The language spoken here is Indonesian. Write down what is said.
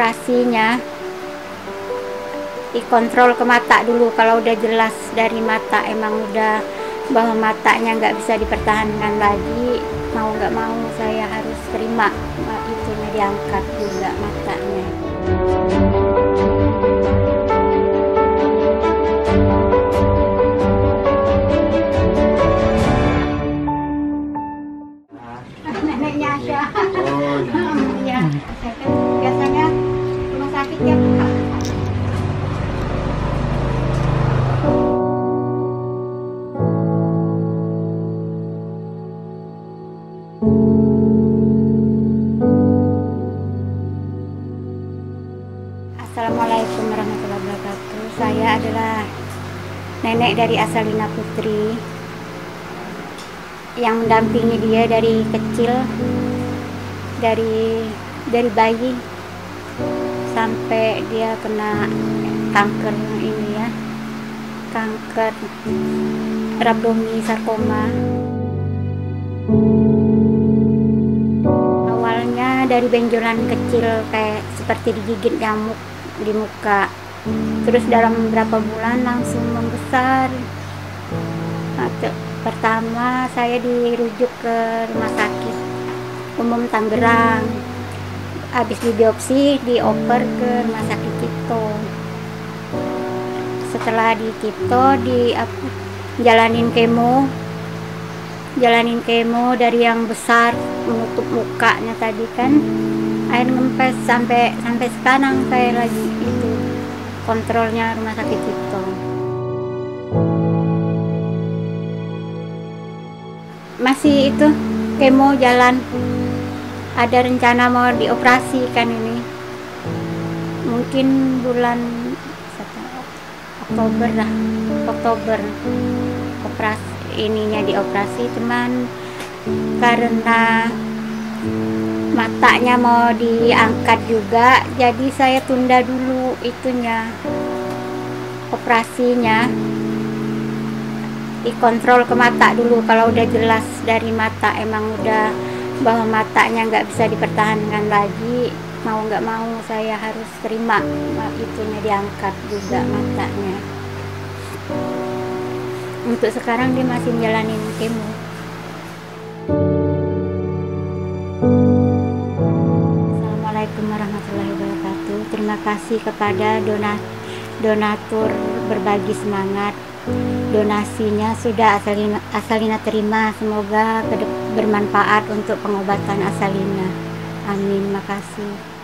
operasinya dikontrol ke mata dulu. Kalau udah jelas dari mata emang udah bahwa matanya nggak bisa dipertahankan lagi. Mau nggak mau saya harus terima itunya diangkat juga matanya neneknya Asya Oh, iya. ya saya kan biasanya rumah sakit ya Assalamualaikum warahmatullahi wabarakatuh. Saya adalah nenek dari Asalina Putri yang mendampingi dia dari kecil, dari dari bayi sampai dia kena kanker ini ya, kanker rabdomi sarkoma. Awalnya dari benjolan kecil kayak seperti digigit nyamuk di muka. Terus dalam beberapa bulan langsung membesar. Pertama saya dirujuk ke rumah sakit umum Tangerang. Habis dibiopsi dioper ke rumah sakit Cipto. Setelah di Cipto di apa, jalanin kemo jalanin kemo dari yang besar menutup mukanya tadi kan air ngempes sampai sampai sekarang saya lagi itu kontrolnya rumah sakit Cipto masih itu kemo jalan. Ada rencana mau dioperasi kan ini. Mungkin bulan Oktober lah. Oktober. Operasi ininya dioperasi teman karena matanya mau diangkat juga jadi saya tunda dulu itunya operasinya dikontrol ke mata dulu. Kalau udah jelas dari mata emang udah bahwa matanya nggak bisa dipertahankan lagi mau nggak mau saya harus terima itunya diangkat juga matanya. Untuk sekarang dia masih menjalanin kemo. Assalamualaikum warahmatullahi wabarakatuh. Terima kasih kepada donat donatur berbagi semangat donasinya sudah Asalina, Asalina terima. Semoga bermanfaat untuk pengobatan Asalina. Amin. Makasih